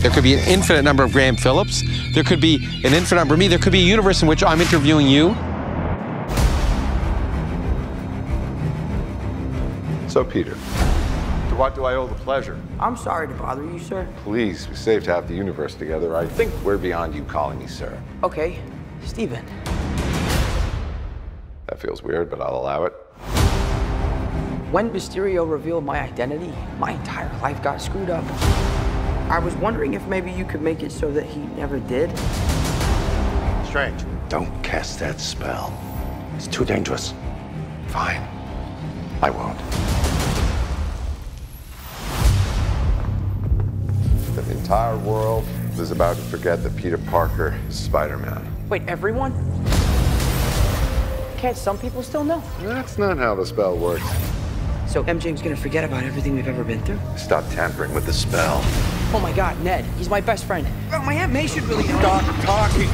There could be an infinite number of Graham Phillips. There could be an infinite number of me. There could be a universe in which I'm interviewing you. So, Peter, to what do I owe the pleasure? I'm sorry to bother you, sir. Please, we saved half the universe together. I think we're beyond you calling me sir. Okay, Stephen. That feels weird, but I'll allow it. When Mysterio revealed my identity, my entire life got screwed up. I was wondering if maybe you could make it so that he never did. Strange. Don't cast that spell. It's too dangerous. Fine. I won't. The entire world is about to forget that Peter Parker is Spider-Man. Wait, everyone? Can't some people still know? That's not how the spell works. So MJ's gonna forget about everything we've ever been through? Stop tampering with the spell. Oh my god, Ned, he's my best friend. Oh, my Aunt May should really. Stop talking!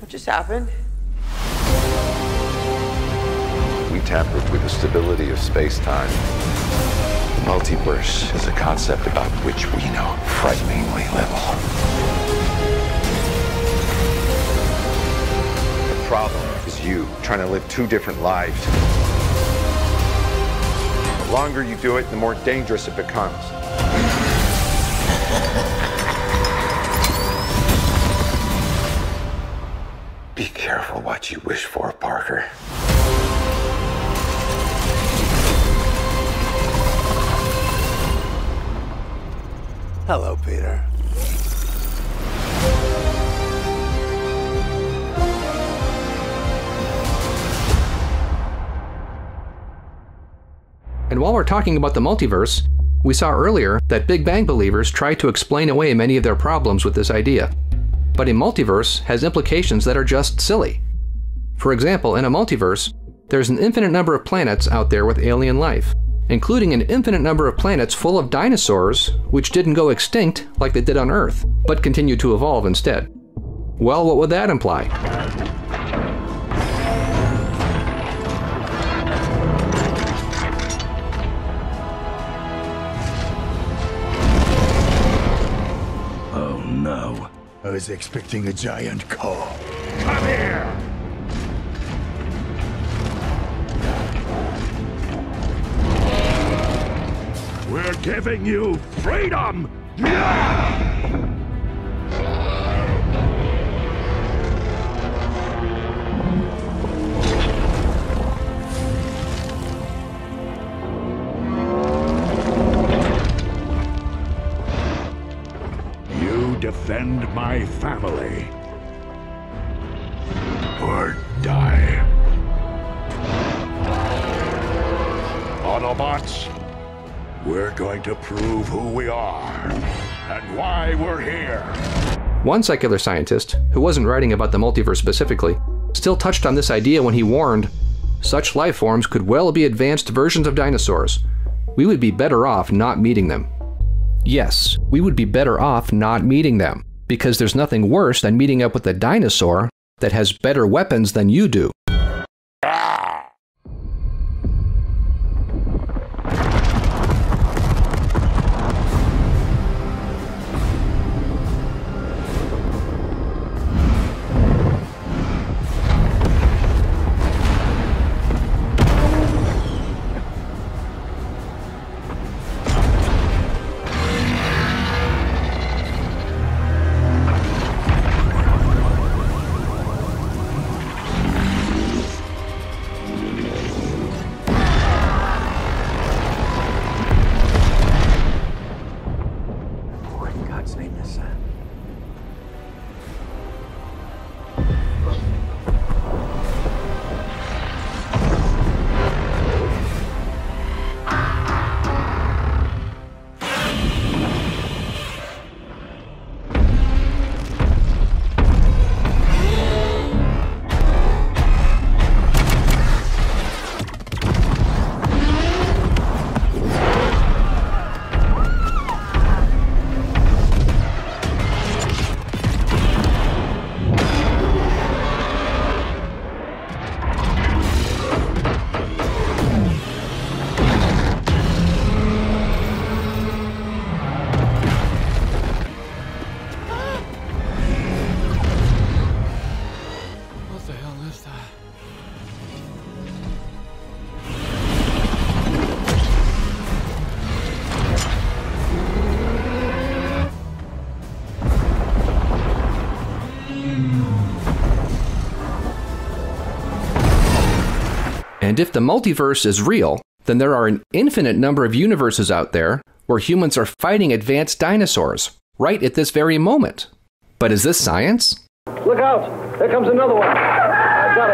What just happened? We tampered with the stability of space-time. The multiverse is a concept about which we know frighteningly little. The problem you trying to live two different lives. The longer you do it, the more dangerous it becomes. Be careful what you wish for, Parker. Hello, Peter. And while we're talking about the multiverse, we saw earlier that Big Bang believers try to explain away many of their problems with this idea. But a multiverse has implications that are just silly. For example, in a multiverse, there's an infinite number of planets out there with alien life, including an infinite number of planets full of dinosaurs which didn't go extinct like they did on Earth, but continued to evolve instead. Well, what would that imply? Oh no. I was expecting a giant call. Come here! We're giving you freedom! You defend my family. Or die. Autobots, we're going to prove who we are and why we're here. One secular scientist, who wasn't writing about the multiverse specifically, still touched on this idea when he warned such life forms could well be advanced versions of dinosaurs. We would be better off not meeting them. Yes, we would be better off not meeting them, because there's nothing worse than meeting up with a dinosaur that has better weapons than you do. And if the multiverse is real, then there are an infinite number of universes out there where humans are fighting advanced dinosaurs right at this very moment. But is this science? Look out! There comes another one. I got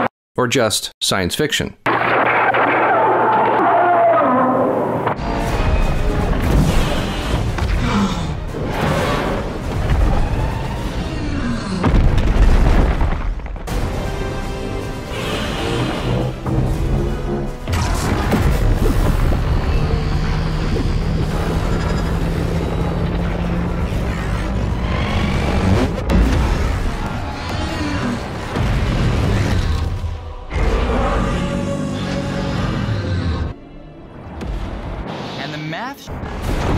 him. Or just science fiction? And the math.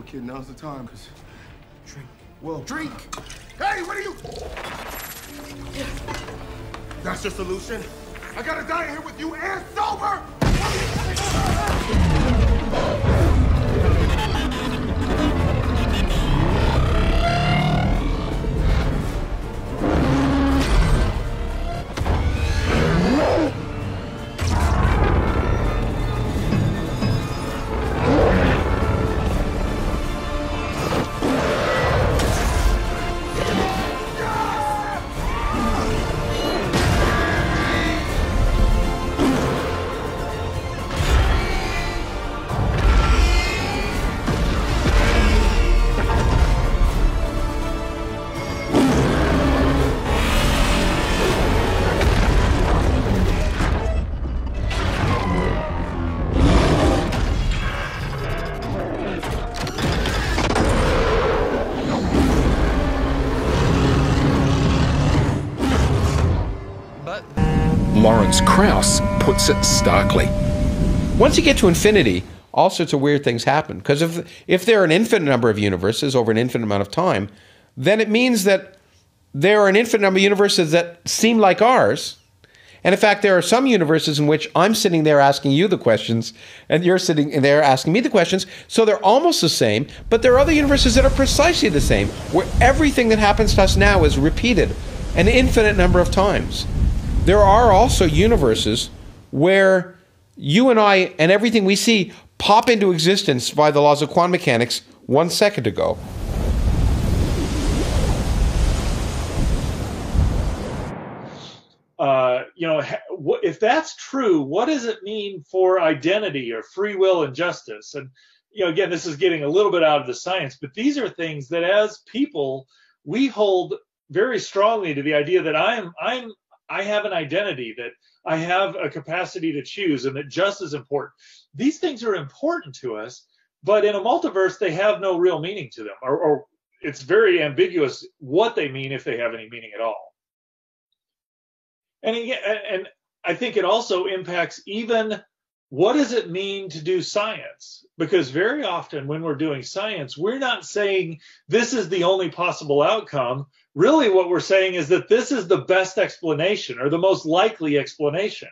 A kid. Now's the time, cause drink. Well, drink. Hey, what are you? That's your solution. I gotta die here with you and sober. Lawrence Krauss puts it starkly. Once you get to infinity, all sorts of weird things happen. Because if if there are an infinite number of universes over an infinite amount of time, then it means that there are an infinite number of universes that seem like ours. And in fact, there are some universes in which I'm sitting there asking you the questions, and you're sitting there asking me the questions. So they're almost the same, but there are other universes that are precisely the same, where everything that happens to us now is repeated an infinite number of times. There are also universes where you and I and everything we see pop into existence by the laws of quantum mechanics one second ago. uh, you know, if that's true, what does it mean for identity or free will and justice? And you know, again, this is getting a little bit out of the science, but these are things that as people we hold very strongly to the idea that I'm I'm I have an identity that I have a capacity to choose and that just is important. These things are important to us, but in a multiverse they have no real meaning to them, or, or it's very ambiguous what they mean if they have any meaning at all. And and I think it also impacts even what does it mean to do science? Because very often when we're doing science, we're not saying this is the only possible outcome. Really, what we're saying is that this is the best explanation or the most likely explanation.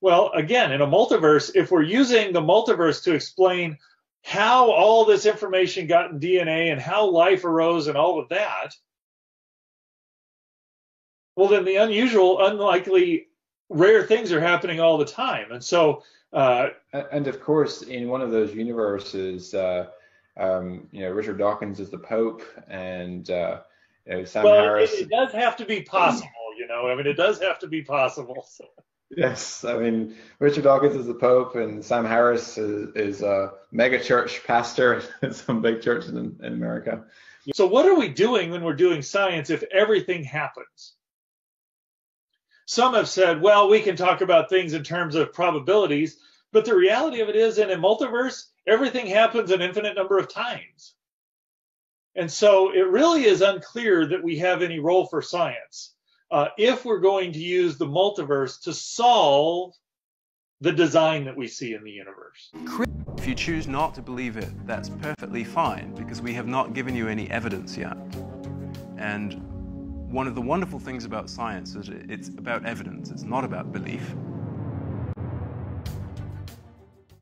Well, again, in a multiverse, if we're using the multiverse to explain how all this information got in DNA and how life arose and all of that, well, then the unusual, unlikely, rare things are happening all the time. And so, uh, and of course, in one of those universes, uh, um, you know, Richard Dawkins is the Pope, and uh, you know, Sam well, Harris. It, it does have to be possible, you know. I mean, it does have to be possible. So. Yes, I mean Richard Dawkins is the Pope, and Sam Harris is, is a mega church pastor in some big churches in, in America. So, what are we doing when we're doing science if everything happens? Some have said, well, we can talk about things in terms of probabilities, but the reality of it is, in a multiverse, everything happens an infinite number of times. And so it really is unclear that we have any role for science uh, if we're going to use the multiverse to solve the design that we see in the universe. If you choose not to believe it, that's perfectly fine because we have not given you any evidence yet. And one of the wonderful things about science is it's about evidence, it's not about belief.